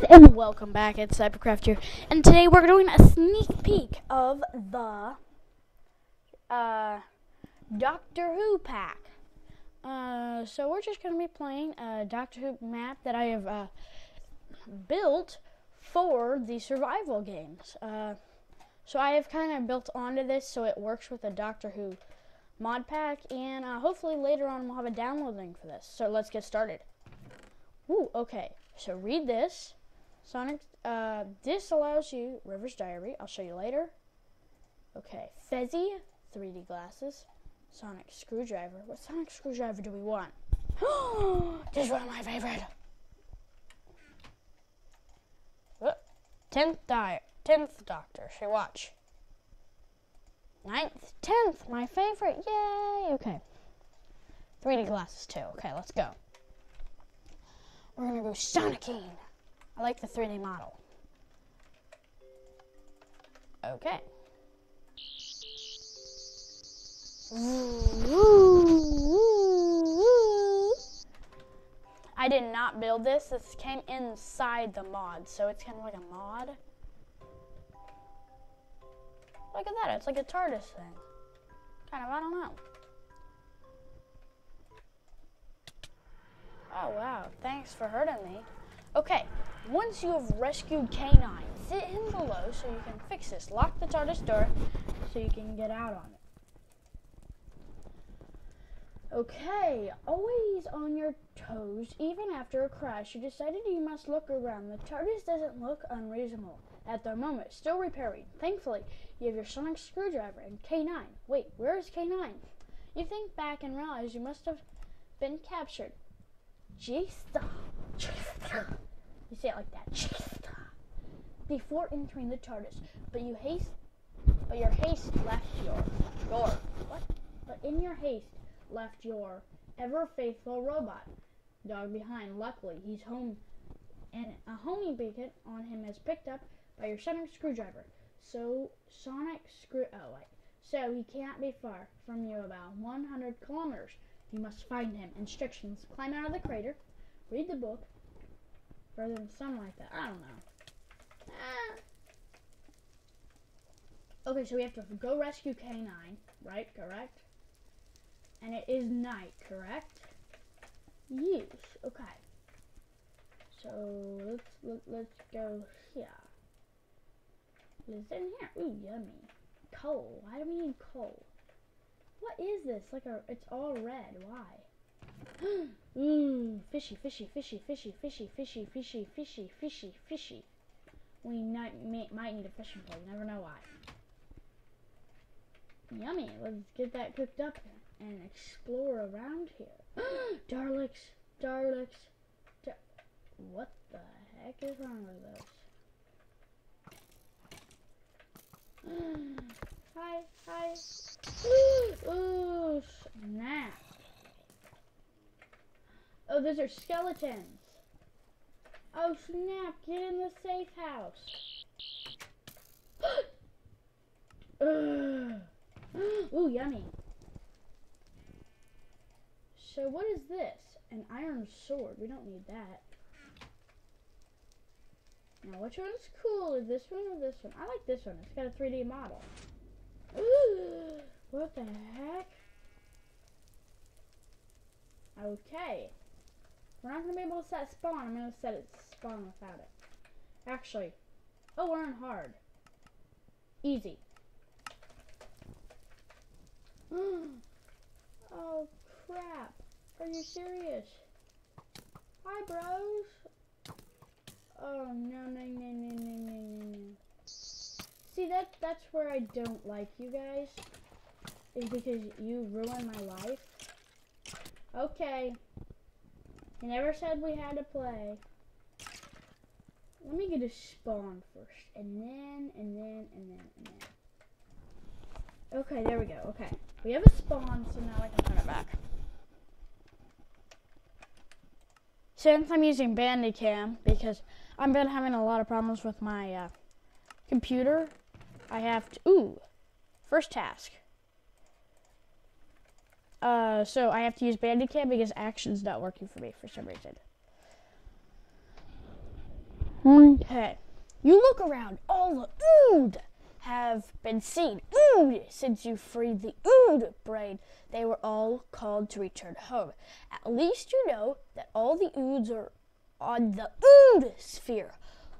guys, and welcome back. It's Cybercraft here, and today we're doing a sneak peek of the uh, Doctor Who pack. Uh, so we're just going to be playing a Doctor Who map that I have uh, built for the survival games. Uh, so I have kind of built onto this so it works with the Doctor Who mod pack, and uh, hopefully later on we'll have a download link for this. So let's get started. Ooh, okay. So read this. Sonic, uh, this allows you, River's Diary, I'll show you later. Okay, Fezzy, 3D glasses, Sonic Screwdriver. What Sonic Screwdriver do we want? this is one of my favorite. Tenth di- tenth Doctor. Should watch. Ninth, tenth, my favorite. Yay! Okay. 3D glasses too. Okay, let's go. We're gonna go Sonicine. I like the 3D model. Okay. I did not build this. This came inside the mod, so it's kind of like a mod. Look at that. It's like a TARDIS thing. Kind of, I don't know. Oh, wow. Thanks for hurting me. Okay, once you have rescued K9, sit him below so you can fix this. Lock the TARDIS door so you can get out on it. Okay, always on your toes, even after a crash, you decided you must look around. The TARDIS doesn't look unreasonable at the moment, still repairing. Thankfully, you have your sonic screwdriver and K9. Wait, where is K9? You think back and realize you must have been captured. Jista. Jista. You say it like that. Jista. Before entering the TARDIS, but you haste, but your haste left your, your, what? But in your haste left your ever faithful robot dog behind. Luckily, he's home, and a homing beacon on him is picked up by your sonic screwdriver. So sonic screw. Oh wait. So he can't be far from you, about 100 kilometers. You must find him. Instructions. Climb out of the crater. Read the book. Than something like that. I don't know. Ah. Okay, so we have to go rescue K9, right? Correct? And it is night, correct? Yes. Okay. So let's let, let's go here. What's in here? Ooh, yummy. Coal. Why do we need coal? What is this? Like a, it's all red. Why? Mmm, fishy, fishy, fishy, fishy, fishy, fishy, fishy, fishy, fishy, fishy. We might, might need a fishing pole. You never know why. Yummy. Let's get that cooked up and explore around here. Daleks, Daleks. Dar what the heck is wrong with those? hi, hi. Ooh, snap. Oh, those are skeletons. Oh, snap. Get in the safe house. Ooh, yummy. So what is this? An iron sword. We don't need that. Now, which one's? Is this one or this one? I like this one. It's got a 3D model. Ooh, what the heck? Okay. We're not going to be able to set spawn. I'm going to set it spawn without it. Actually, oh, we're on hard. Easy. oh, crap. Are you serious? Hi, bros. Oh, no, no, no, no, no, no, no. See, that, that's where I don't like you guys. Is because you ruin my life. Okay. You never said we had to play. Let me get a spawn first. And then, and then, and then, and then. Okay, there we go. Okay. We have a spawn, so now I can turn it back. Since I'm using Bandicam, because I've been having a lot of problems with my uh, computer, I have to... Ooh! First task. Uh, so I have to use Bandicam because Action's not working for me for some reason. Hey, you look around. All the ood have been seen. Ood since you freed the ood brain. They were all called to return home. At least you know that all the oods are on the ood sphere.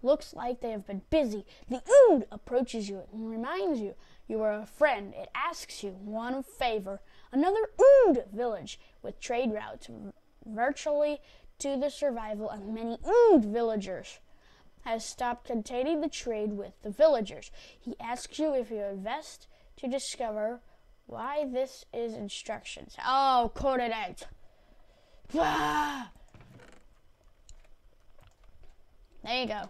Looks like they have been busy. The ood approaches you and reminds you you are a friend. It asks you one favor. Another ood village with trade routes virtually to the survival of many ood villagers has stopped containing the trade with the villagers. He asks you if you invest to discover why this is instructions. Oh, coordinate. Ah! There you go.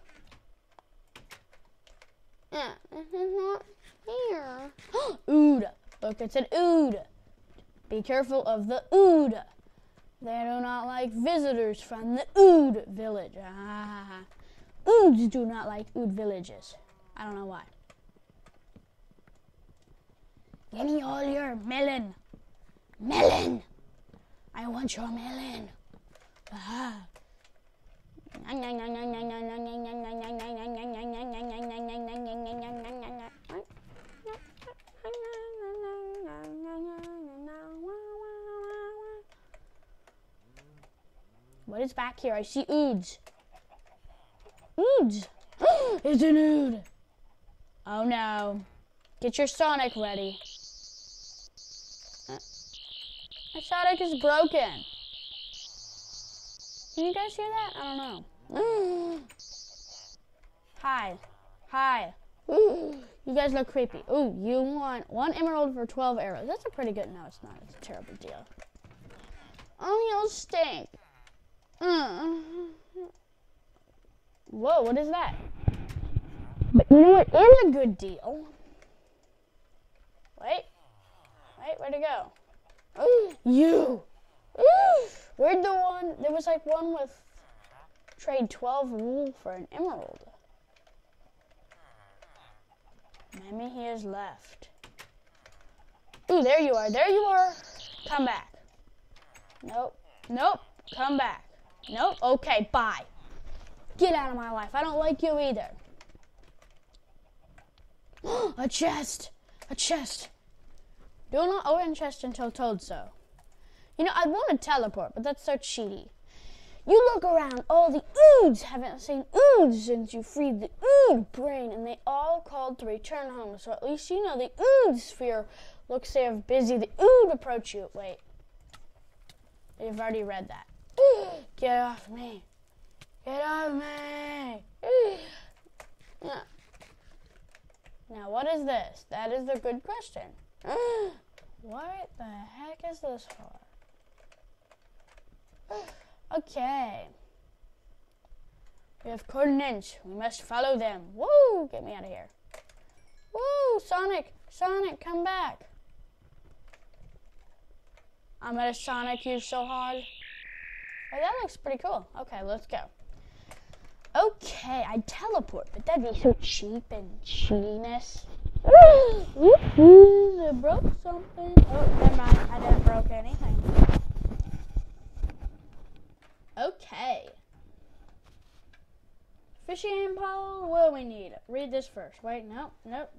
Yeah, this is not here. ood. Look, it's an ood. Be careful of the ood. They do not like visitors from the ood village. Ah. Oods do not like ood villages. I don't know why. Give me all your melon. Melon! I want your melon. Ah. What is back here? I see oods. Oods! it's an ood! Oh no. Get your Sonic ready. Uh, my Sonic is broken. Can you guys hear that? I don't know. Hi. Hi. You guys look creepy. Ooh, you want one emerald for 12 arrows. That's a pretty good. No, it's not. It's a terrible deal. Oh, you'll stink. Mm. Whoa, what is that? But you know what is a good deal? Wait. Wait, where'd it go? Ooh, you! Ooh, Where'd the one, there was like one with trade 12 wool for an emerald. Maybe he has left. Ooh, there you are, there you are. Come back. Nope, nope, come back. Nope, okay, bye. Get out of my life. I don't like you either. a chest! A chest! Do not open chest until told so. You know, I want to teleport, but that's so cheaty. You look around, all the oods haven't seen oods since you freed the ood brain, and they all called to return home. So at least you know the ood sphere looks they are busy. The ood approach you. Wait. You've already read that. Get off me. Get off me! Now, what is this? That is a good question. what the heck is this for? Okay. We have coordinates. We must follow them. Woo! Get me out of here. Woo! Sonic! Sonic, come back! I'm gonna Sonic you so hard. Oh, that looks pretty cool. Okay, let's go. Okay, I'd teleport, but that'd be so cheap and cheatiness. I broke something. Oh, never mind. I didn't broke anything. Okay. Fishing pole, what do we need? Read this first. Wait, nope, nope.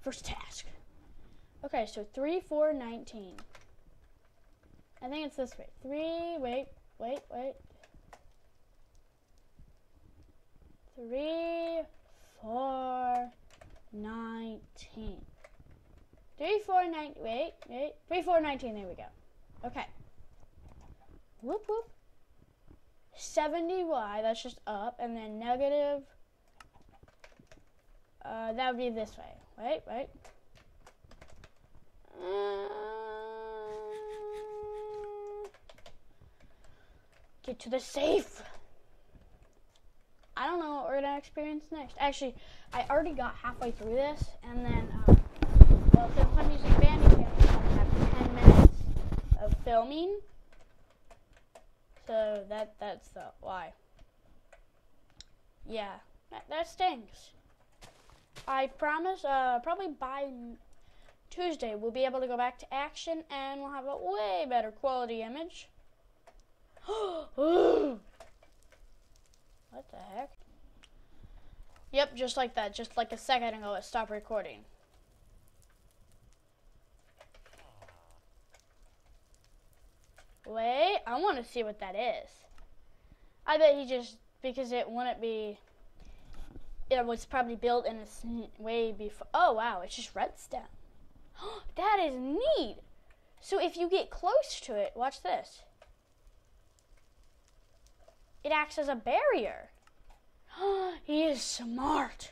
First task. Okay, so 3, 4, 19. I think it's this way. 3, wait, wait, wait. three, four, nineteen. Three, four, nine, wait, wait, three, four, nineteen, there we go. Okay. Whoop, whoop. 70y, that's just up, and then negative, uh, that would be this way. Wait, wait. Uh, get to the safe. I don't know what we're gonna experience next. Actually, I already got halfway through this, and then, um, well, since I'm using Bandicam, I have 10 minutes of filming. So that that's the why. Yeah, that, that stinks. I promise, uh, probably by Tuesday, we'll be able to go back to action, and we'll have a way better quality image. What the heck? Yep, just like that. Just like a second ago, it stopped recording. Wait, I want to see what that is. I bet he just, because it wouldn't be, it was probably built in a way before. Oh, wow, it's just redstone. that is neat. So if you get close to it, watch this. It acts as a barrier. he is smart.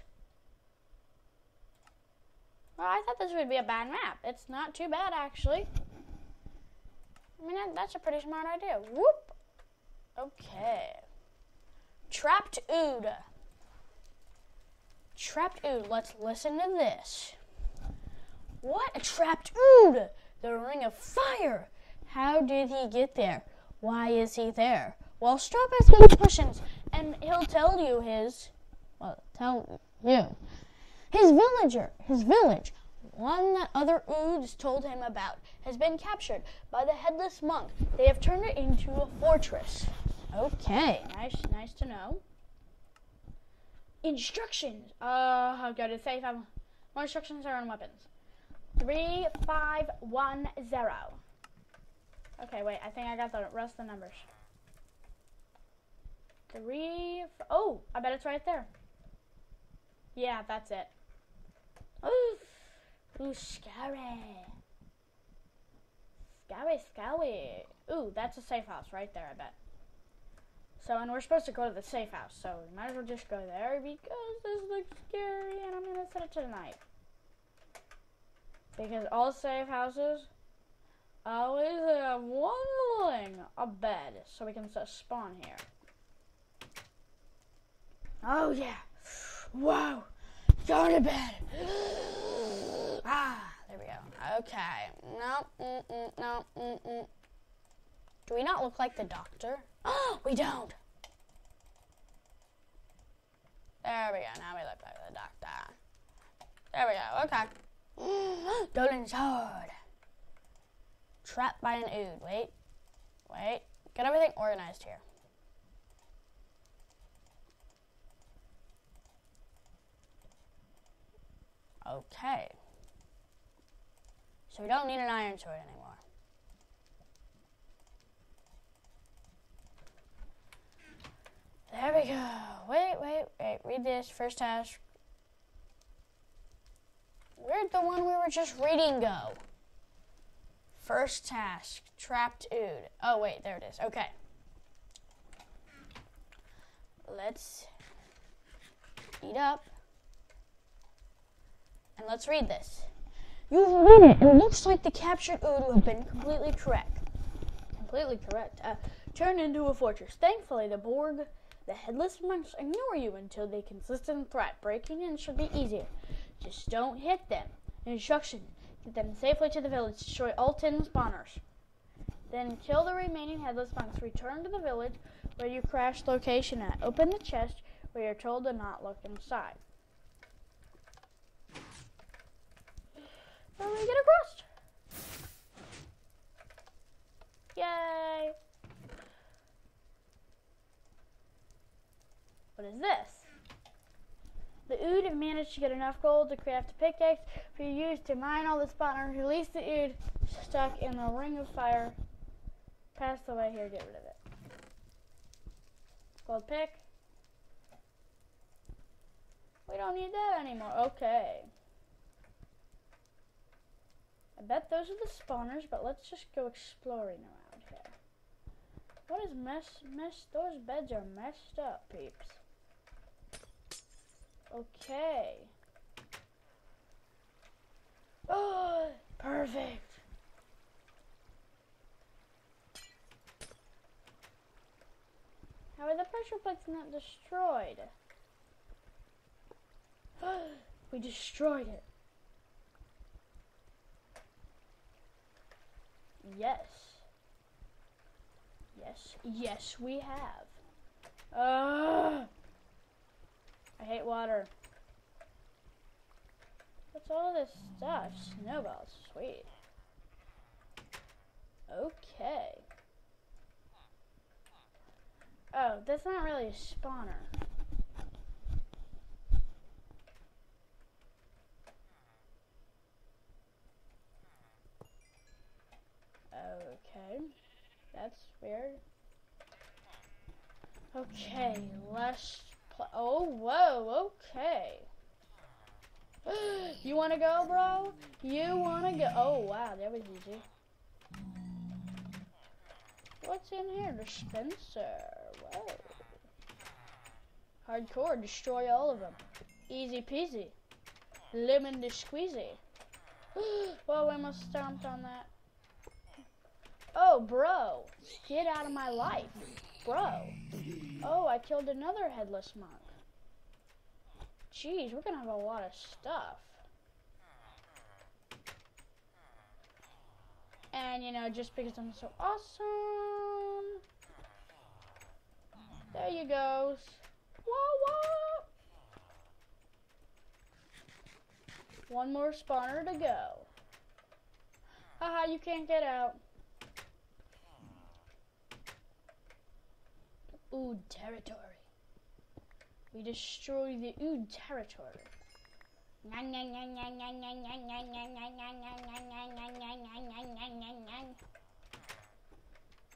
Well, I thought this would be a bad map. It's not too bad, actually. I mean, that's a pretty smart idea. Whoop. Okay. Trapped Ood. Trapped Ood. Let's listen to this. What? A trapped Ood! The Ring of Fire! How did he get there? Why is he there? Well, stop asking questions, and he'll tell you his. Well, tell you. His villager, his village, one that other Oods told him about, has been captured by the headless monk. They have turned it into a fortress. Okay, nice, nice to know. Instructions. Uh, got to if I'm, more instructions are on weapons. Three, five, one, zero. Okay, wait. I think I got the rest of the numbers. Three. Oh, I bet it's right there. Yeah, that's it. Ooh, ooh, scary. Scary, scary. Ooh, that's a safe house right there, I bet. So, and we're supposed to go to the safe house, so we might as well just go there because this looks scary and I'm gonna set it to night. Because all safe houses always have one thing, a bed, so we can set spawn here. Oh yeah. Whoa. Go to bed. ah, there we go. Okay. No, no. Do we not look like the doctor? Oh, we don't. There we go. Now we look like the doctor. There we go. Okay. Golden sword. Trapped by an ood. Wait. Wait. Get everything organized here. Okay. So we don't need an iron sword anymore. There we go. Wait, wait, wait. Read this. First task. Where'd the one we were just reading go? First task. Trapped ood. Oh, wait. There it is. Okay. Let's eat up. And let's read this. You've read it. It looks like the captured Ood have been completely correct. Completely correct. Uh, turned into a fortress. Thankfully, the Borg, the headless monks, ignore you until they consistent threat. Breaking in should be easier. Just don't hit them. Instruction: Get them safely to the village. Destroy all ten spawners. Then kill the remaining headless monks. Return to the village where you crashed location at. Open the chest where you're told to not look inside. And we get a crust. Yay! What is this? The Ood managed to get enough gold to craft a pickaxe for use to mine all the spawners. Release the Ood stuck in the ring of fire. Pass the way here, get rid of it. Gold pick. We don't need that anymore. Okay. Bet those are the spawners, but let's just go exploring around here. What is mess mess those beds are messed up, peeps. Okay. Oh perfect. How are the pressure plates not destroyed? we destroyed it. Yes. Yes. Yes, we have. Ugh. I hate water. What's all this stuff? Snowballs. Sweet. Okay. Oh, that's not really a spawner. Okay, that's weird. Okay, let's play. Oh, whoa, okay. you want to go, bro? You want to go? Oh, wow, that was easy. What's in here? Dispenser. Whoa. Hardcore, destroy all of them. Easy peasy. Lemon to squeezy. Whoa, I almost stomped on that. Oh, bro. Get out of my life. Bro. Oh, I killed another headless monk. Jeez, we're gonna have a lot of stuff. And, you know, just because I'm so awesome. There you goes. Whoa, whoa. One more spawner to go. Haha, you can't get out. Ood territory. We destroy the Ood territory.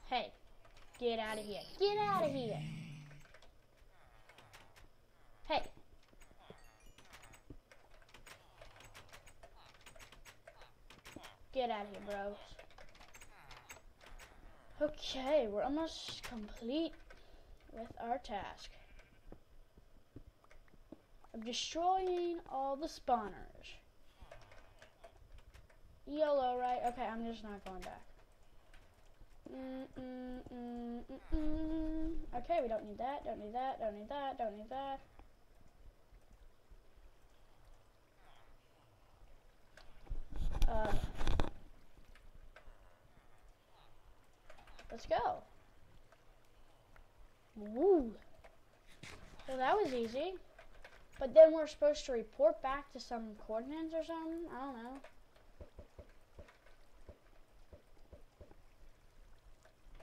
Hey, get out of here. Get out of here. Hey. Get out of here, bros. Okay, we're almost complete with our task of destroying all the spawners. YOLO, right? Okay, I'm just not going back. Mm -mm -mm okay, we don't need that, don't need that, don't need that, don't need that. Uh, let's go. Woo. So that was easy. But then we're supposed to report back to some coordinates or something? I don't know.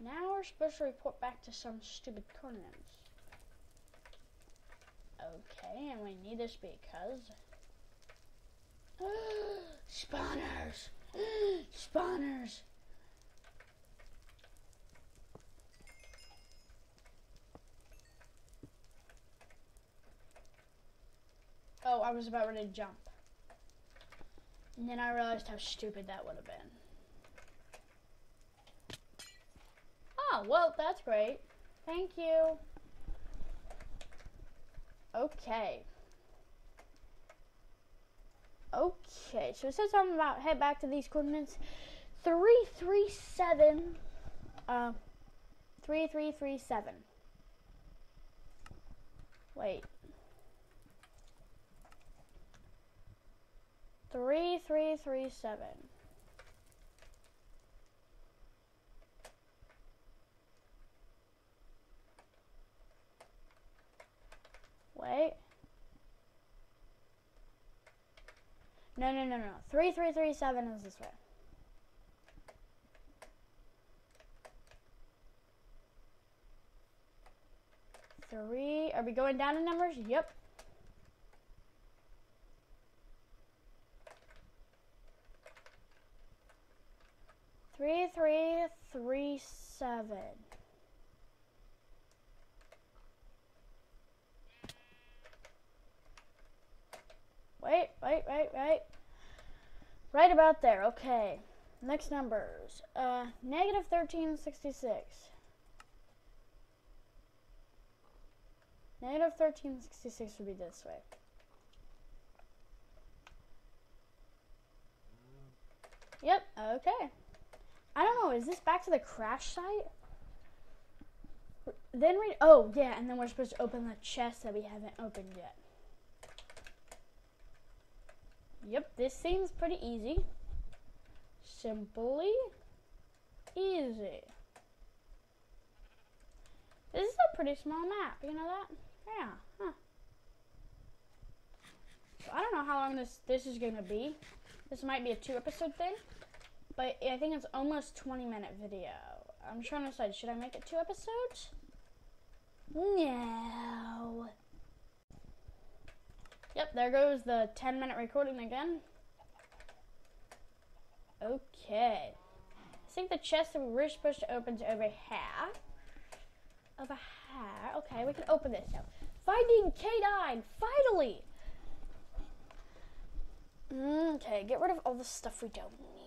Now we're supposed to report back to some stupid coordinates. Okay, and we need this because... Spawners! Spawners! I was about ready to jump. And then I realized how stupid that would have been. Oh, well, that's great. Thank you. Okay. Okay, so it says something about head back to these coordinates. 337, uh, 3337. Wait. Three, three, three, seven. Wait. No, no, no, no. Three, three, three, seven is this way. Three. Are we going down in numbers? Yep. Three, three, three, seven. Wait, wait, wait, wait. Right about there, okay. Next numbers. Uh, negative 1366. Negative 1366 would be this way. Yep, okay. I don't know, is this back to the crash site? Then read, oh yeah, and then we're supposed to open the chest that we haven't opened yet. Yep, this seems pretty easy. Simply easy. This is a pretty small map, you know that? Yeah, huh. So I don't know how long this, this is gonna be. This might be a two episode thing. But I think it's almost 20 minute video. I'm trying to decide, should I make it two episodes? No. Yep, there goes the 10 minute recording again. Okay. I think the chest that we're supposed to open is over here. Over here. Okay, we can open this now. Finding K9, finally! Mm, okay, get rid of all the stuff we don't need.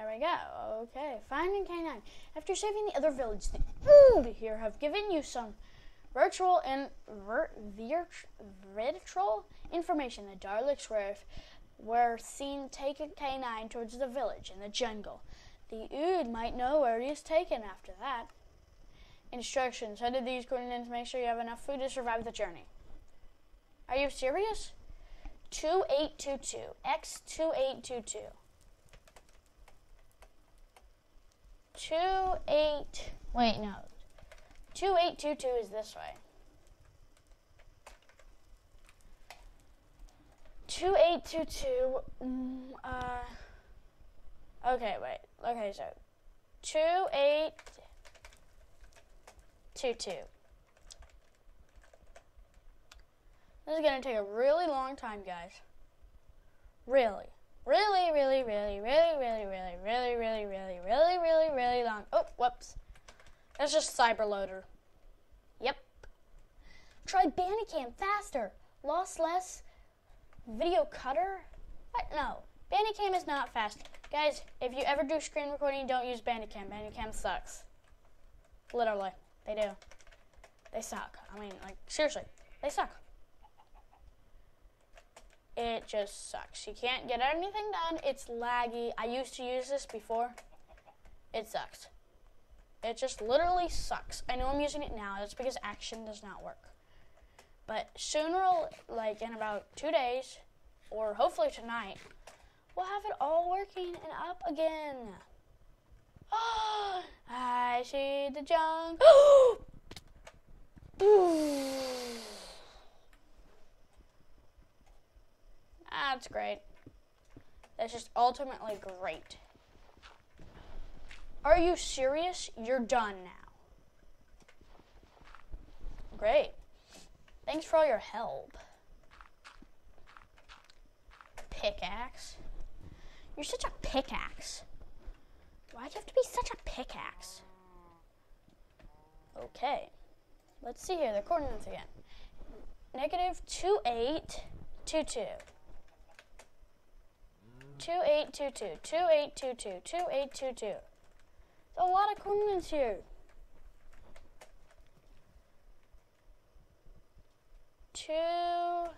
There we go. Okay, finding K9. After saving the other village, the Ood here have given you some virtual and vir- virtual information. The Daleks were, were seen taking K9 towards the village in the jungle. The Ood might know where he is taken after that. Instructions. Head to these coordinates. Make sure you have enough food to survive the journey. Are you serious? 2822. X2822. Two eight. Wait, no. Two eight two two is this way. Two eight two two. Mm, uh. Okay, wait. Okay, so two eight two two. This is gonna take a really long time, guys. Really really, really, really, really, really, really, really, really, really, really, really, really long. Oh, whoops. That's just Cyberloader. Yep. Try Bandicam faster. Loss less. Video cutter? What? No. Bandicam is not fast. Guys, if you ever do screen recording, don't use Bandicam. Bandicam sucks. Literally. They do. They suck. I mean, like, seriously. They suck it just sucks. You can't get anything done. It's laggy. I used to use this before. It sucks. It just literally sucks. I know I'm using it now. That's because action does not work. But sooner, like in about two days, or hopefully tonight, we'll have it all working and up again. I see the junk. Ah, That's great. That's just ultimately great. Are you serious? You're done now. Great. Thanks for all your help. Pickaxe. You're such a pickaxe. Why'd you have to be such a pickaxe? Okay. Let's see here, the coordinates again. Negative 2, 8, 2, 2. 2822, 2822, 2822. There's a lot of coordinates here. Two,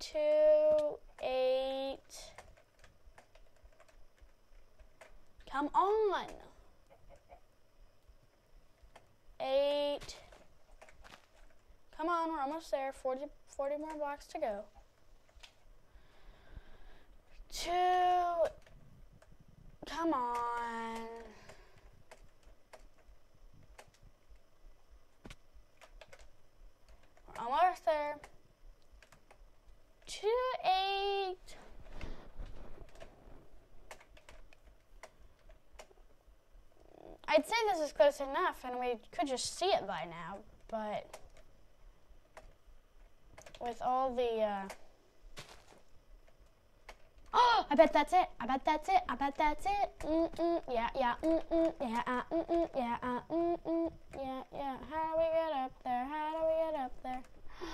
two, eight. Come on. Eight. Come on, we're almost there. 40, 40 more blocks to go two. Come on. We're almost there. Two, eight. I'd say this is close enough and we could just see it by now, but with all the uh, I bet that's it. I bet that's it. I bet that's it. Mm mm. Yeah yeah. Mm mm. Yeah uh, mm mm. Yeah uh, mm mm. Yeah yeah. How do we get up there? How do we get up there?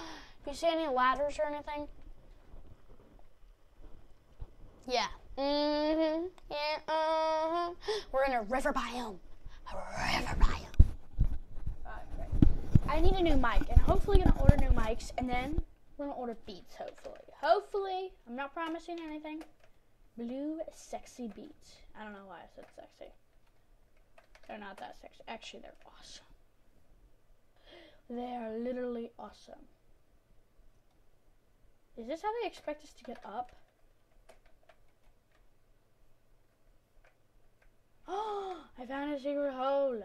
You see any ladders or anything? Yeah. Mm-hmm. Yeah. Uh-huh. We're in a river biome. A river biome. I need a new mic, and hopefully gonna order new mics, and then we're gonna order beats. Hopefully. Hopefully, I'm not promising anything. Blue sexy beats. I don't know why I said sexy. They're not that sexy. Actually, they're awesome. They are literally awesome. Is this how they expect us to get up? Oh, I found a secret hole.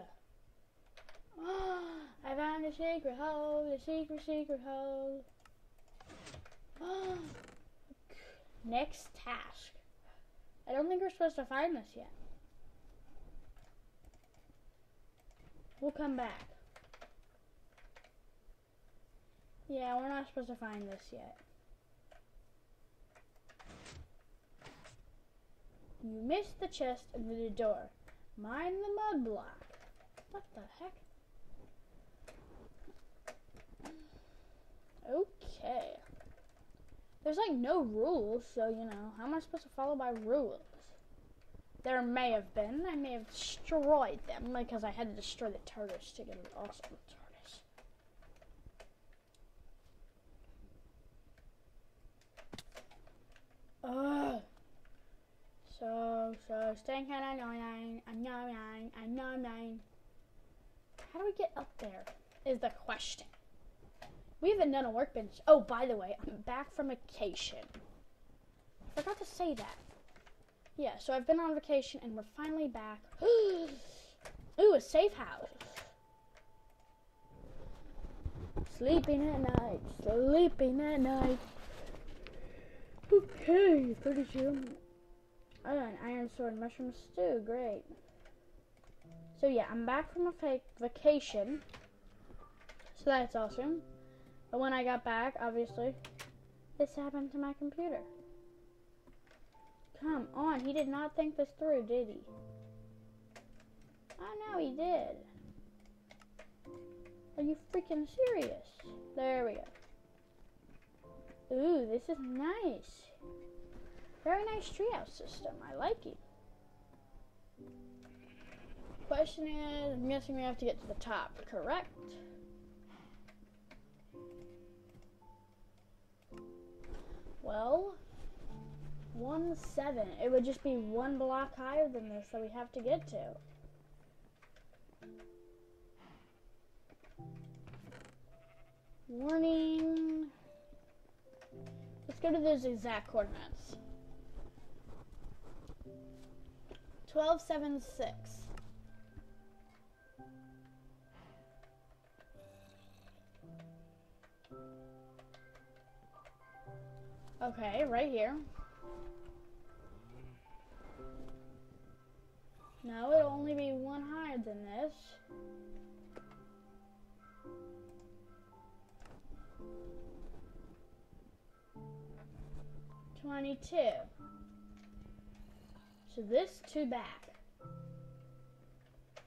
Oh, I found a secret hole, a secret, secret hole. Oh. Next task. I don't think we're supposed to find this yet. We'll come back. Yeah, we're not supposed to find this yet. You missed the chest under the door. Mind the mud block. What the heck? Okay. There's like no rules, so you know, how am I supposed to follow by rules? There may have been. I may have destroyed them because I had to destroy the TARDIS to get an awesome TARDIS. Ugh. So, so stinking annoying, annoying, annoying. How do we get up there? Is the question. We haven't done a workbench. Oh, by the way, I'm back from vacation. I forgot to say that. Yeah, so I've been on vacation and we're finally back. Ooh, a safe house. Sleeping at night, sleeping at night. Okay, 32. Oh, an iron sword mushroom stew, great. So yeah, I'm back from a vacation. So that's awesome. But when I got back, obviously, this happened to my computer. Come on, he did not think this through, did he? Oh no, he did. Are you freaking serious? There we go. Ooh, this is nice. Very nice treehouse system. I like it. Question is, I'm guessing we have to get to the top, correct? Well, one seven. It would just be one block higher than this that we have to get to. Warning. Let's go to those exact coordinates. 1276. Okay, right here. No, it'll only be one higher than this. Twenty-two. So this two back.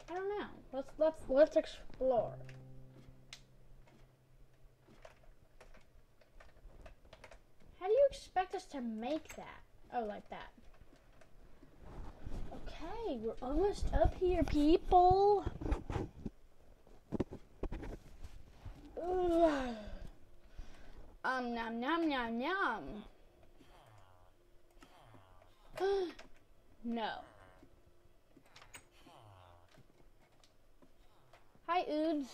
I don't know. Let's let's let's explore. How do you expect us to make that? Oh, like that. Okay, we're almost up here, people. Ugh. Um, nom nom nom nom. no. Hi, Oods.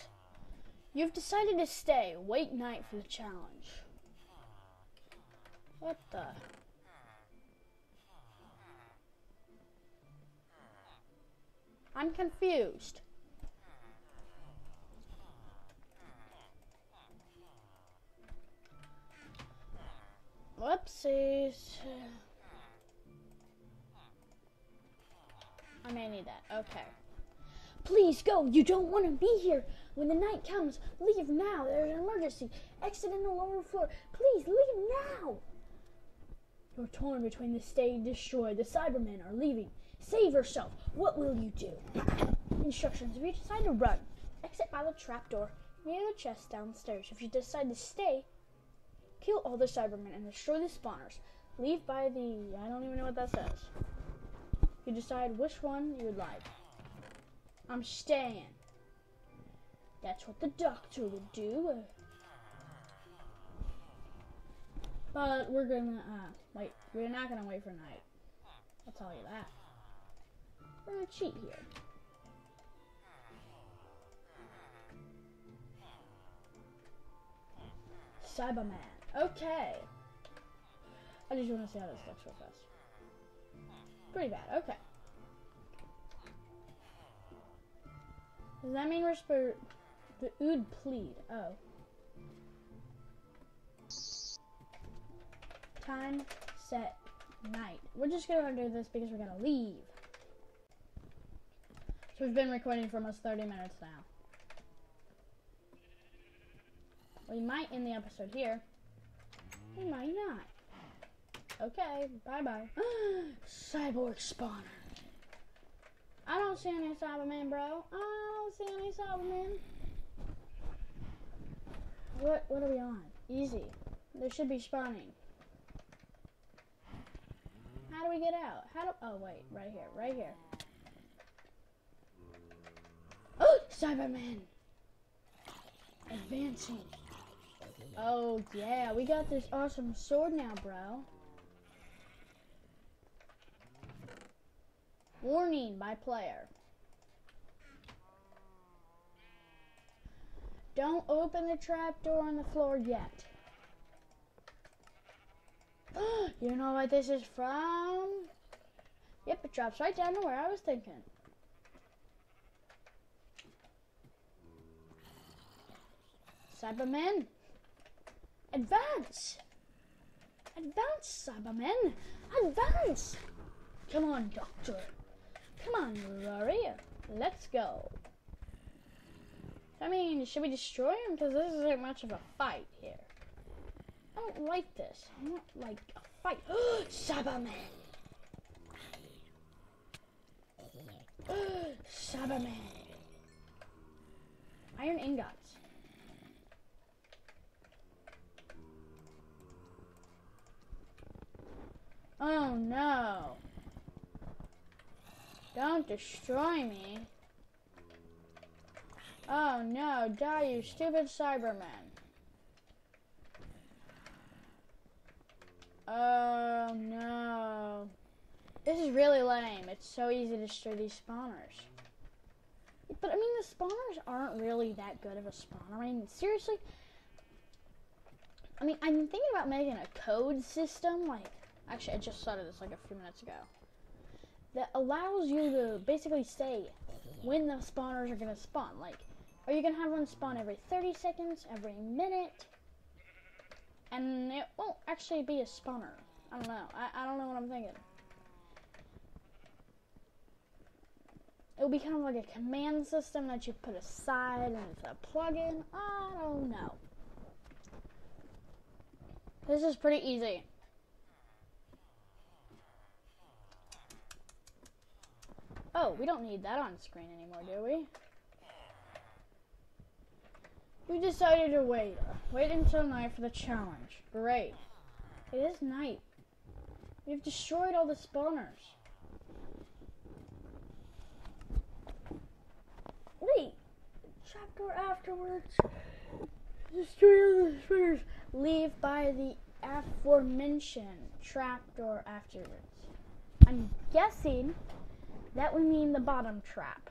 You've decided to stay. Wait night for the challenge. What the? I'm confused. Whoopsies. I may need that. Okay. Please go. You don't want to be here. When the night comes, leave now. There's an emergency. Exit in the lower floor. Please leave now. You're torn between the stay and destroy. The Cybermen are leaving. Save yourself. What will you do? Instructions. If you decide to run, exit by the trapdoor near the chest downstairs. If you decide to stay, kill all the Cybermen and destroy the spawners. Leave by the... I don't even know what that says. You decide which one you would like. I'm staying. That's what the doctor would do. But we're gonna, uh, wait. We're not gonna wait for night. I'll tell you that. We're gonna cheat here. Cyberman. Okay. I just want to see how this looks real fast. Pretty bad. Okay. Does that mean we're supposed the ood plead? Oh. Time, set, night. We're just gonna do this because we're gonna leave. So we've been recording for almost 30 minutes now. We might end the episode here. We might not. Okay, bye bye. Cyborg spawner. I don't see any Cybermen, bro. I don't see any Cybermen. What what are we on? Easy. There should be spawning. How do we get out? How do oh wait, right here, right here. Oh Cyberman! Advancing. Oh yeah, we got this awesome sword now, bro. Warning by player. Don't open the trap door on the floor yet. you know what this is from? Yep, it drops right down to where I was thinking. Cybermen, advance! Advance, Cybermen! Advance! Come on, Doctor. Come on, Rory. Let's go. I mean, should we destroy him? Because this isn't much of a fight here. I don't like this. I don't like a fight. Cyberman! Cyberman! Iron ingots. Oh no. Don't destroy me. Oh no, die you stupid Cyberman. Oh no. This is really lame. It's so easy to destroy these spawners. But I mean, the spawners aren't really that good of a spawner. I mean, seriously? I mean, I'm thinking about making a code system. Like, actually, I just started this like a few minutes ago. That allows you to basically say when the spawners are to spawn. Like, are you to have one spawn every 30 seconds, every minute? And it won't actually be a spawner. I don't know. I, I don't know what I'm thinking. It'll be kind of like a command system that you put aside and it's a plugin. I don't know. This is pretty easy. Oh, we don't need that on screen anymore, do we? We decided to wait. Wait until night for the challenge. Great. It is night. We've destroyed all the spawners. Wait! Chapter afterwards. Destroy all the spawners. Leave by the aforementioned trapdoor afterwards. I'm guessing that would mean the bottom trap.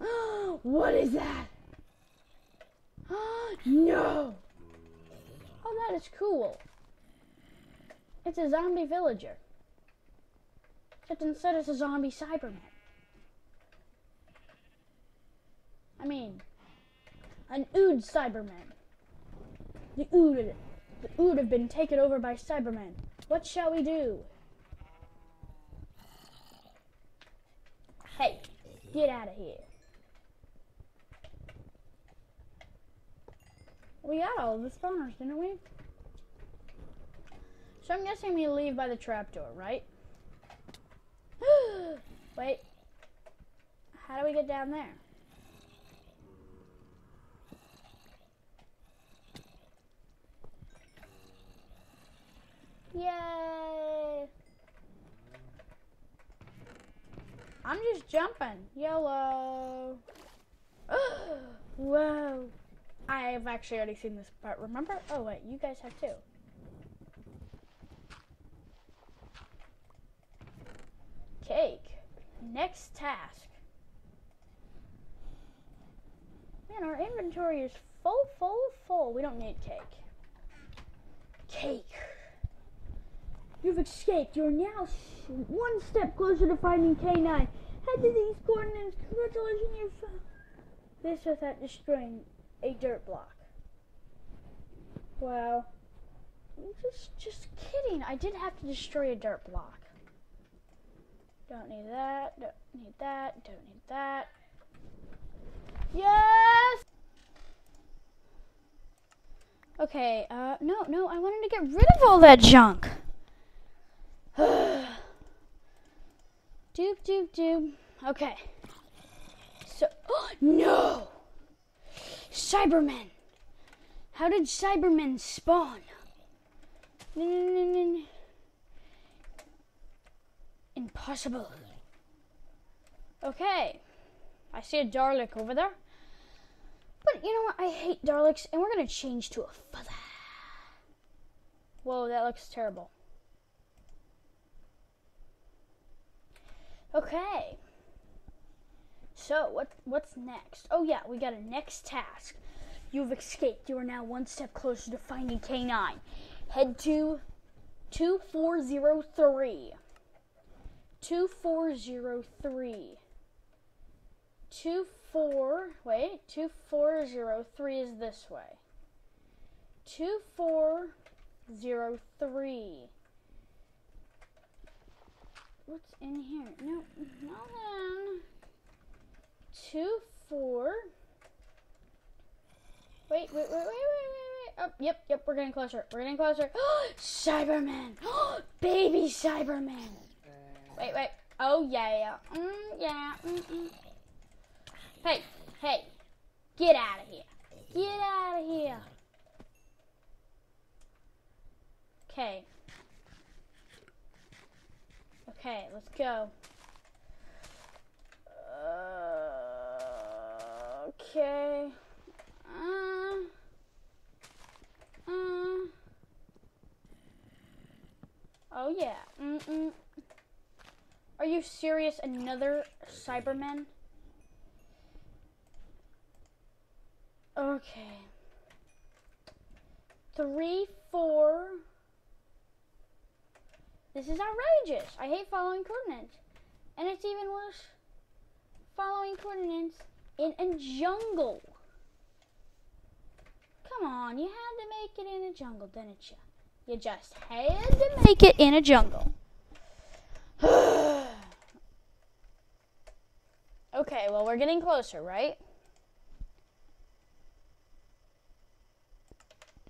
what is that? no! Oh, that is cool. It's a zombie villager. Except instead it's a zombie Cyberman. I mean, an Ood Cyberman. The Ood, the Ood have been taken over by Cybermen. What shall we do? Hey, get out of here. We got all the spawners, didn't we? So I'm guessing we leave by the trapdoor, right? Wait. How do we get down there? Yay! I'm just jumping. Yellow. Whoa. I've actually already seen this part, remember? Oh, wait, you guys have too. Cake. Next task. Man, our inventory is full, full, full. We don't need cake. Cake. You've escaped. You're now one step closer to finding K9. Head to these coordinates. Congratulations, you found this without destroying a dirt block. Wow. Just, just kidding. I did have to destroy a dirt block. Don't need that. Don't need that. Don't need that. Yes! Okay, uh, no, no, I wanted to get rid of all that junk. doop, doop, doop. Okay. So, oh, no! Cybermen! How did Cybermen spawn? Impossible. Okay. I see a Dalek over there. But you know what? I hate Daleks, and we're going to change to a feather. Whoa, that looks terrible. Okay. So, what what's next? Oh yeah, we got a next task. You've escaped. You are now one step closer to finding K9. Head to 2403. 2403. 24, wait, 2403 is this way. 2403. What's in here? No, nothing. 24. Wait, wait, wait, wait, wait, wait, wait. Oh, yep, yep, we're getting closer. We're getting closer. Cyberman! Baby Cyberman! Wait, wait. Oh, yeah. Mm, yeah. Mm -mm. Hey, hey. Get out of here. Get out of here. Okay. Okay, let's go. Uh, okay. Uh, uh. Oh yeah. Mm -mm. Are you serious? Another Cyberman? Okay. Three, four. This is outrageous. I hate following coordinates. And it's even worse following coordinates in a jungle. Come on, you had to make it in a jungle, didn't you? You just had to make it in a jungle. okay, well, we're getting closer, right?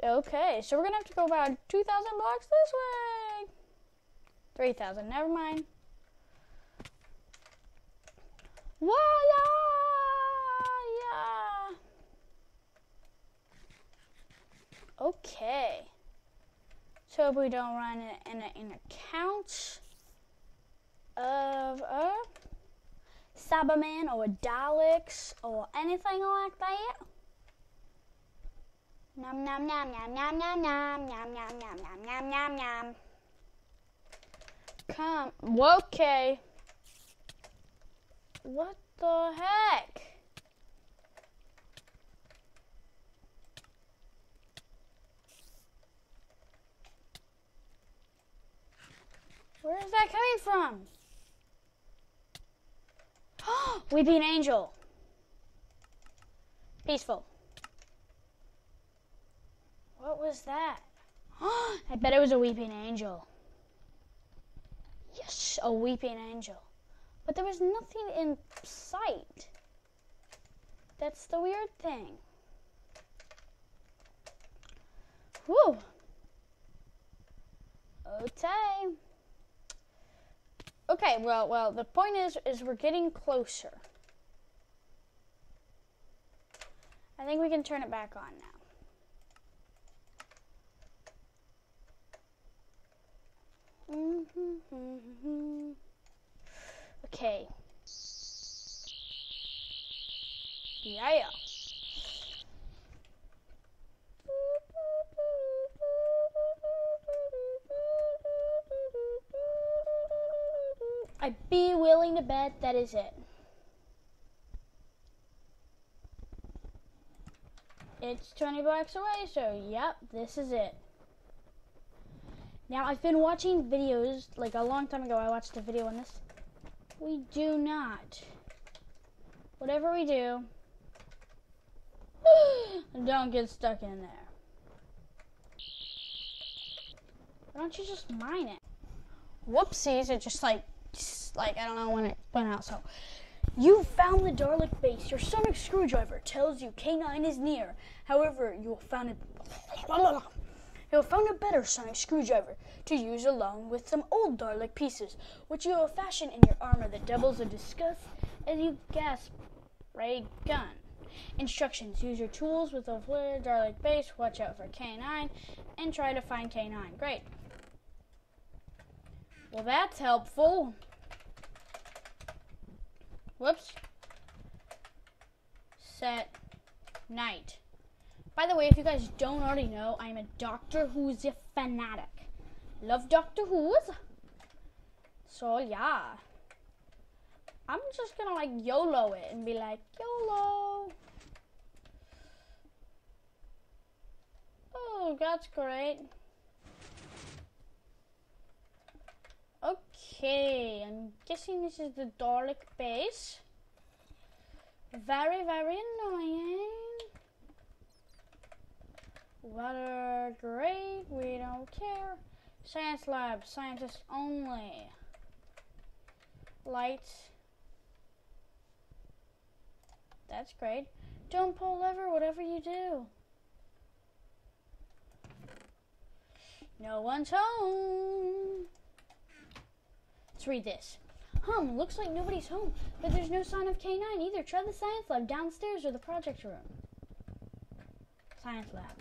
Okay, so we're gonna have to go about 2,000 blocks this way. 3,000, never mind. Why? Yeah. Okay. So we don't run an, an account of a Cyberman or a Daleks or anything like that. Nom nom nom nom nom nom nom nom nom nom nom nom nom nom. Come, okay. What the heck? Where is that coming from? Weeping angel. Peaceful. What was that? I bet it was a weeping angel. Yes, a weeping angel. But there was nothing in sight. That's the weird thing. Whew. Okay. Okay, well, well, the point is, is we're getting closer. I think we can turn it back on now. Mm-hmm. Okay. Yeah. To bet that is it. It's 20 blocks away, so yep, this is it. Now, I've been watching videos, like a long time ago, I watched a video on this. We do not. Whatever we do, don't get stuck in there. Why don't you just mine it? Whoopsies, it just like, like, I don't know when it went out, so. You found the Dalek base. Your sonic screwdriver tells you K9 is near. However, you have found a you have found a better sonic screwdriver to use along with some old Dalek pieces, which you will fashion in your armor that doubles in disgust as you gasp ray gun. Instructions use your tools with a flared Dalek base, watch out for K9, and try to find K9. Great. Well, that's helpful. Whoops. Set night. By the way, if you guys don't already know, I'm a Doctor Who's a fanatic. Love Doctor Who's. So yeah. I'm just gonna like YOLO it and be like, YOLO. Oh, that's great. Okay, I'm guessing this is the Dalek base. Very, very annoying. Water, great, we don't care. Science lab, scientists only. Lights. That's great. Don't pull lever, whatever you do. No one's home. Read this. Hum, looks like nobody's home, but there's no sign of K9 either. Try the science lab downstairs or the project room. Science lab.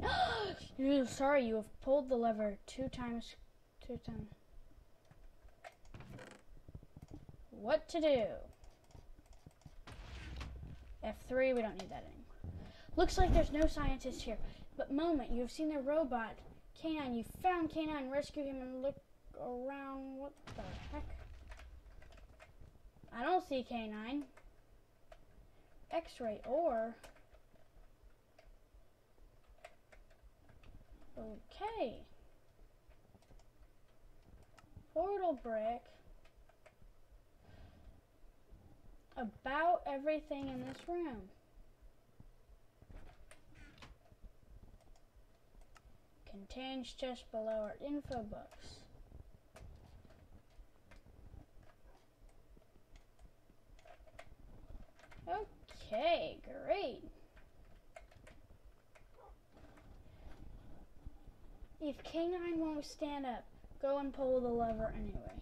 You're sorry, you have pulled the lever two times. Two times. What to do? F3, we don't need that anymore. Looks like there's no scientist here. But moment, you have seen the robot. K9, you found K9, rescue him and look around. What the heck? I don't see K9. X-ray or... Okay. Portal brick. About everything in this room. Contains just below our info books. Okay, great. If K9 won't stand up, go and pull the lever anyway.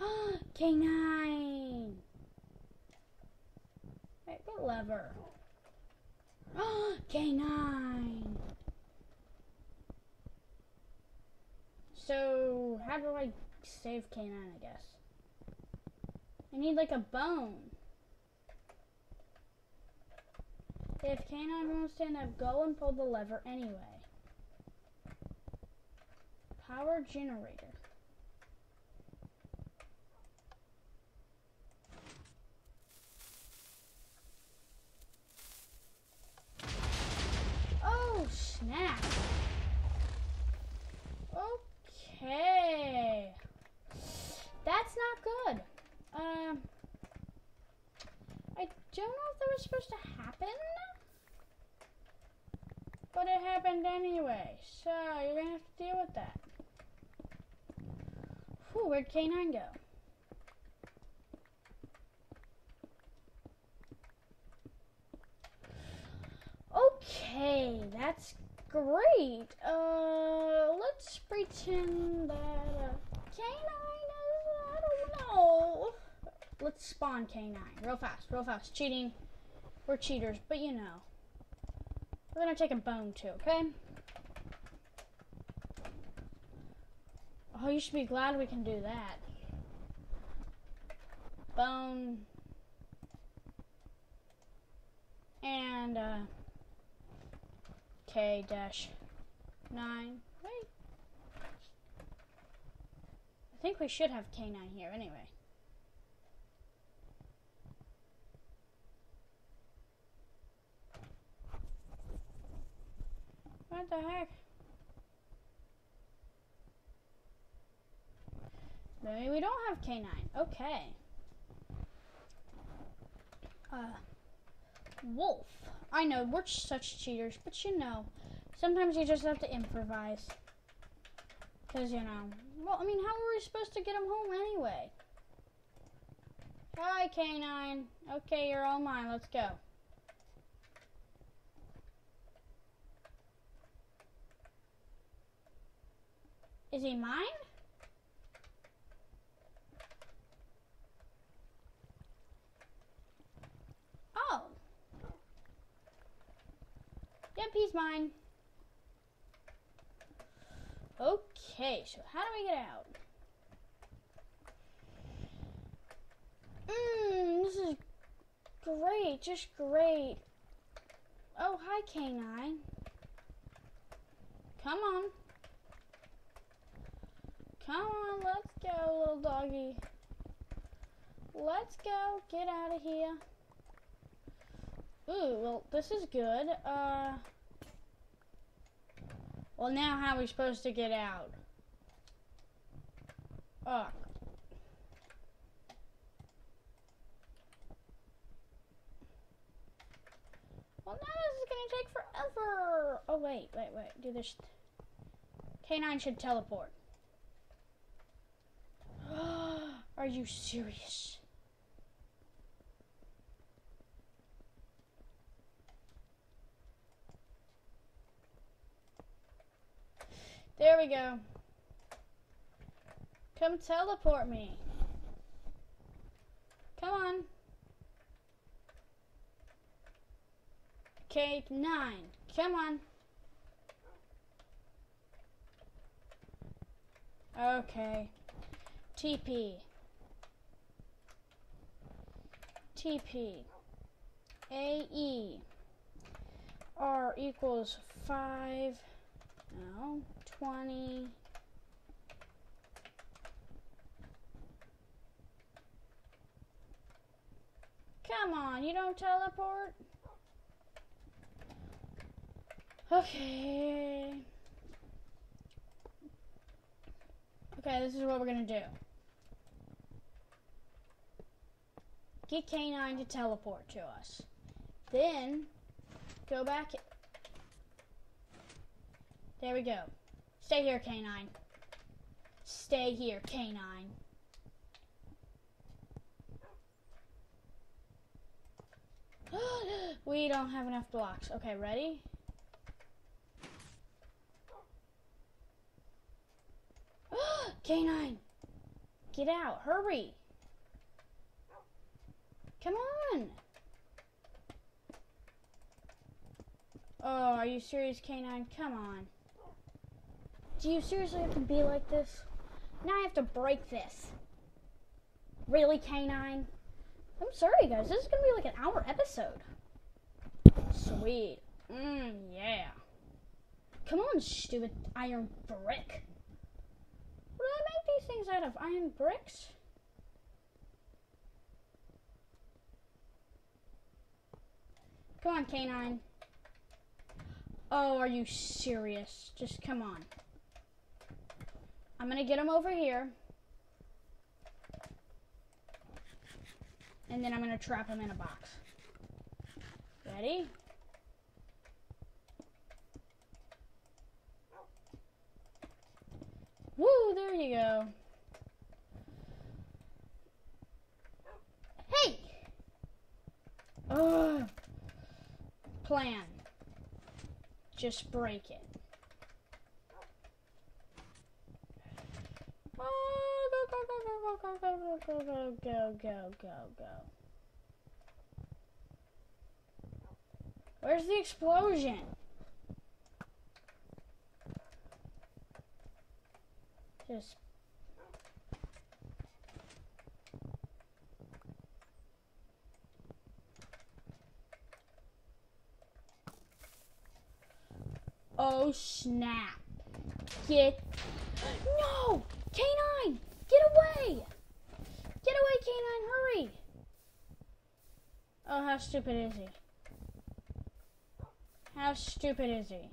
K9! Wait, what lever? K9! So, how do I save K9, I guess? I need like a bone. If K9 won't stand up, go and pull the lever anyway. Power generator. Snap. Okay. That's not good. Um, I don't know if that was supposed to happen. But it happened anyway, so you're gonna have to deal with that. Whew, where'd K9 go? Okay, that's great. Uh, let's pretend that uh, K9 is, I don't know. Let's spawn K9 real fast, real fast. Cheating. We're cheaters, but you know. We're gonna take a bone too, okay? Oh, you should be glad we can do that. Bone. And, uh, K dash nine. Wait. I think we should have K9 here anyway. What the heck? Maybe we don't have K9. Okay. Uh, wolf. I know, we're such cheaters, but you know, sometimes you just have to improvise. Because, you know, well, I mean, how are we supposed to get him home anyway? Hi, K9. Okay, you're all mine. Let's go. Is he mine? Oh. Yep, he's mine. Okay, so how do we get out? Mmm, this is great, just great. Oh, hi, K9. Come on. Come on, let's go, little doggy. Let's go, get out of here. Ooh, well, this is good. Uh, well, now how are we supposed to get out? Oh. Well, now this is gonna take forever. Oh, wait, wait, wait. Do this. K9 should teleport. Are you serious? There we go. Come teleport me. Come on. Cake nine. Come on. Okay. TP. TP. AE. R equals 5. No. 20. Come on, you don't teleport? Okay. Okay, this is what we're gonna do. Get K9 to teleport to us. Then, go back. There we go. Stay here, K9. Stay here, K9. we don't have enough blocks. Okay, ready? K9! Get out! Hurry! Come on! Oh, are you serious, K9? Come on. Do you seriously have to be like this? Now I have to break this. Really, K9? I'm sorry, guys. This is going to be like an hour episode. Sweet. Mmm, yeah. Come on, stupid iron brick. What do I make these things out of? Iron bricks? Come on, Canine. Oh, are you serious? Just come on. I'm gonna get him over here. And then I'm gonna trap him in a box. Ready? Woo, there you go. Hey! Ugh. Plan. Just break it. Oh, go, go, go, go, go, go, go, go, go, go. Where's the explosion? Just Oh snap. Get No! K9! Get away! Get away, K9, hurry! Oh, how stupid is he? How stupid is he?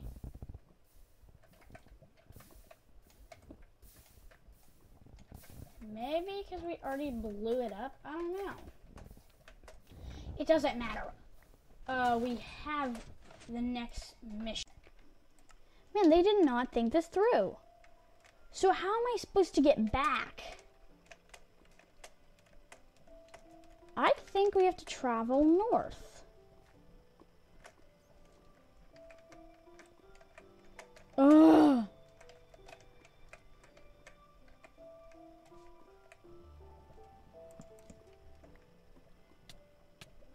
Maybe because we already blew it up? I don't know. It doesn't matter. Uh, we have the next mission. Man, they did not think this through. So how am I supposed to get back? I think we have to travel north. Ugh.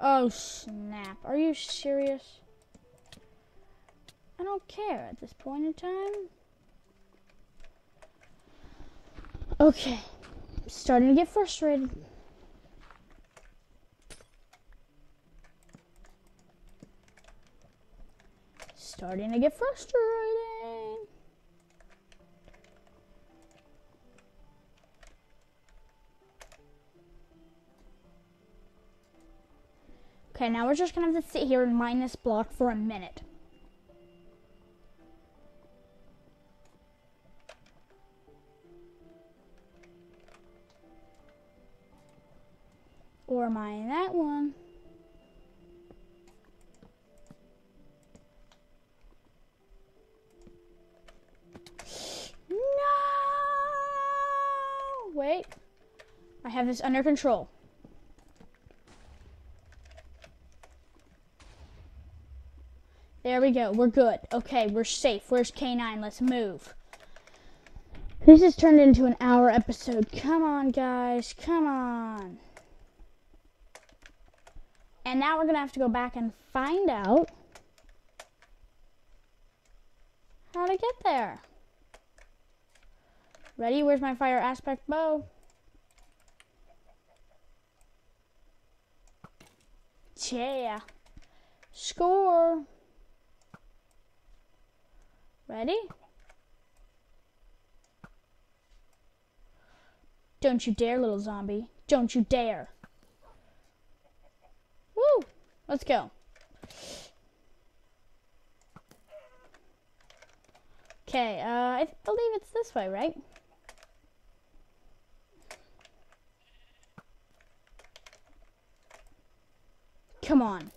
Oh snap. Are you serious? I don't care at this point in time. Okay. I'm Starting to get frustrated. Starting to get frustrated. Okay, now we're just gonna have to sit here and mine this block for a minute. Or mine that one. No! Wait. I have this under control. There we go. We're good. Okay, we're safe. Where's K9? Let's move. This has turned into an hour episode. Come on, guys. Come on. And now we're going to have to go back and find out how to get there. Ready? Where's my fire aspect bow? Yeah. Score. Ready? Don't you dare, little zombie. Don't you dare. Let's go. Okay, uh, I believe it's this way, right? Come on.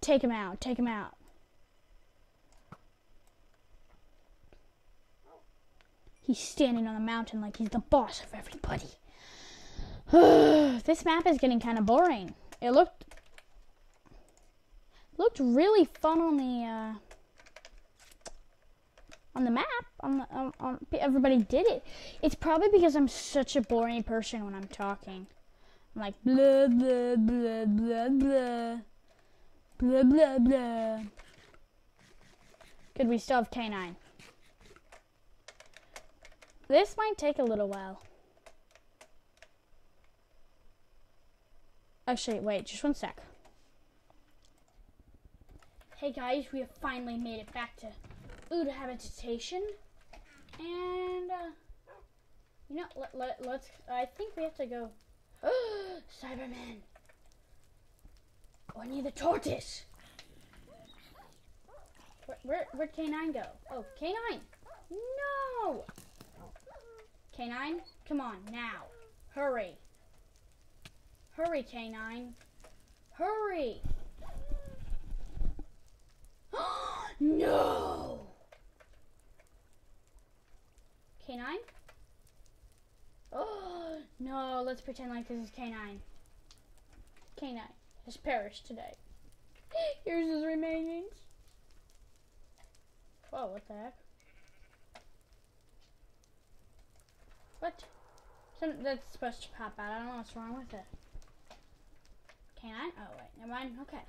Take him out. Take him out. He's standing on the mountain like he's the boss of everybody. this map is getting kind of boring. It looked Looked really fun on the, uh, on the map. On the, on, on, everybody did it. It's probably because I'm such a boring person when I'm talking. I'm like, blah, blah, blah, blah, blah. Blah, blah, blah. Could we still have K9? This might take a little while. Actually, wait, just one sec. Hey guys, we have finally made it back to Uda habitation. And, uh, you know, let, let, let's, I think we have to go, Cyberman. Or near the tortoise. Where, where, where'd K9 go? Oh, K9! No! K9, come on, now. Hurry. Hurry, K9. Hurry! no! K9? Oh, no, let's pretend like this is K9. K9 has perished today. Here's his remains. Whoa, what the heck? What? that's supposed to pop out. I don't know what's wrong with it. Can I? Oh, wait. Never mind. Okay.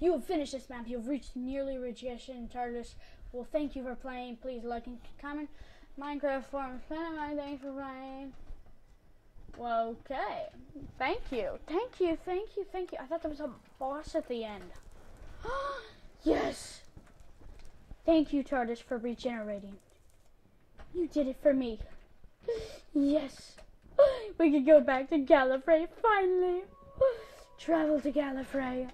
You have finished this map. You have reached nearly rejection TARDIS. Well, thank you for playing. Please like and comment. Minecraft forums. Thanks for playing. Well, okay. Thank you. Thank you. Thank you. Thank you. I thought there was a boss at the end. yes. Thank you, TARDIS, for regenerating. You did it for me. Yes. We can go back to Gallifrey finally. Travel to Gallifrey.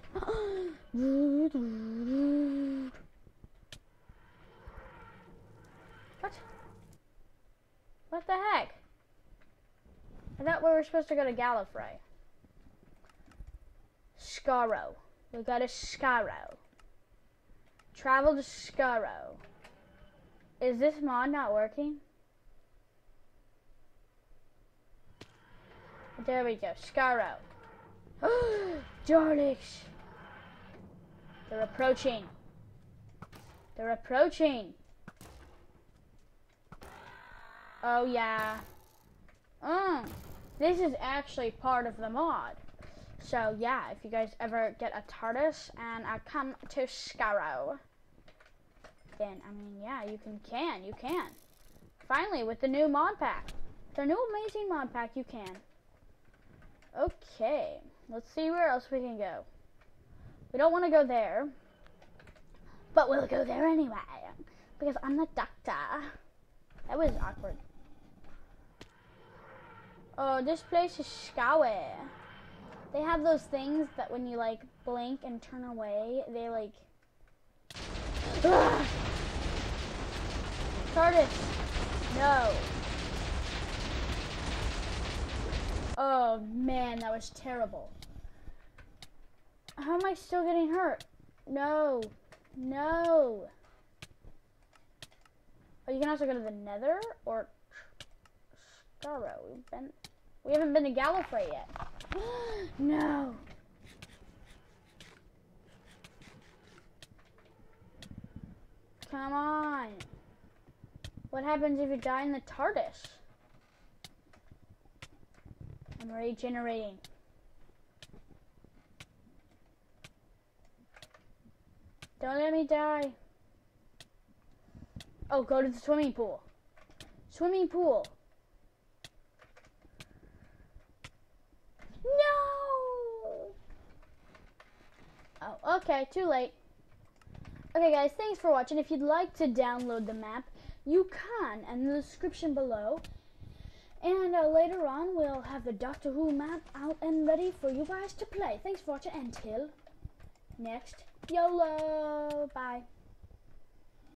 what? What the heck? I thought we were supposed to go to Gallifrey. Skaro. We go to Skaro. Travel to Skaro. Is this mod not working? There we go. Skaro. Daleks. They're approaching. They're approaching. Oh, yeah. Mm. This is actually part of the mod. So, yeah, if you guys ever get a TARDIS and uh, come to Skaro, then, I mean, yeah, you can, can, you can. Finally, with the new mod pack. The new amazing mod pack, you can. Okay, let's see where else we can go. We don't want to go there, but we'll go there anyway, because I'm the doctor. That was awkward. Oh, this place is scary. They have those things that when you like blink and turn away, they like. Ugh. TARDIS, no. Oh man, that was terrible. How am I still getting hurt? No, no. Oh, you can also go to the Nether or Skaro. We've been, we haven't been to Gallifrey yet. no. Come on. What happens if you die in the TARDIS? I'm regenerating. Don't let me die. Oh, go to the swimming pool. Swimming pool. No! Oh, okay, too late. Okay, guys, thanks for watching. If you'd like to download the map, you can in the description below. And uh, later on, we'll have the Doctor Who map out and ready for you guys to play. Thanks for watching. Until next YOLO. Bye.